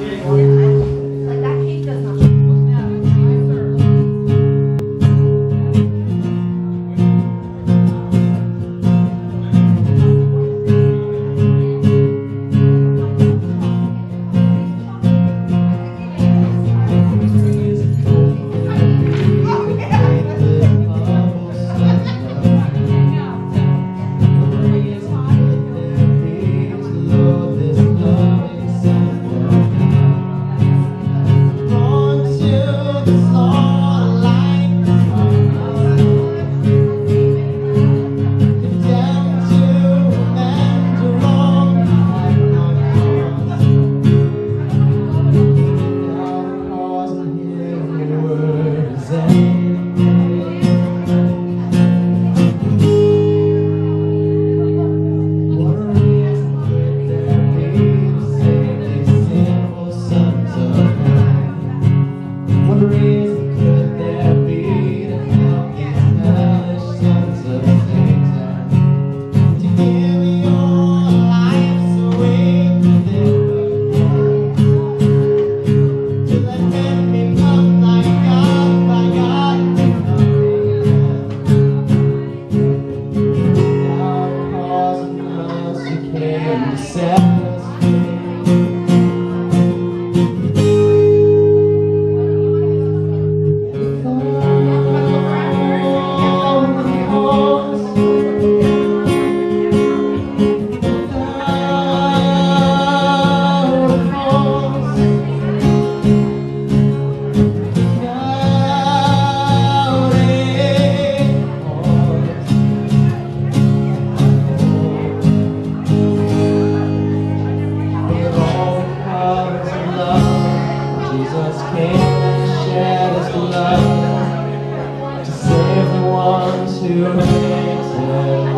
Like Jesus us can shed his love to save the ones who hate him.